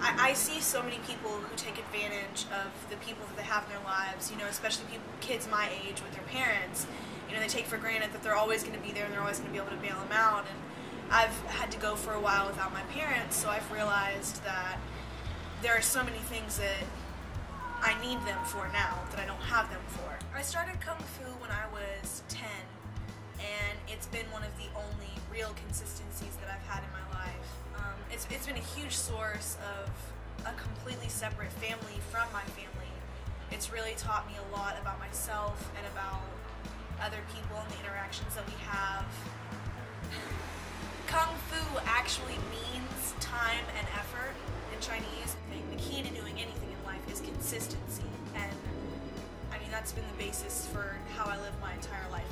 I, I see so many people who take advantage of the people that they have in their lives, you know, especially people, kids my age with their parents. You know, they take for granted that they're always going to be there and they're always going to be able to bail them out. And I've had to go for a while without my parents, so I've realized that there are so many things that I need them for now that I don't have them for. I started Kung Fu when I was 10, and it's been one of the only real consistencies that I've had in my life. Um, it's, been a huge source of a completely separate family from my family. It's really taught me a lot about myself and about other people and the interactions that we have. Kung Fu actually means time and effort in Chinese. I think the key to doing anything in life is consistency, and I mean that's been the basis for how I live my entire life.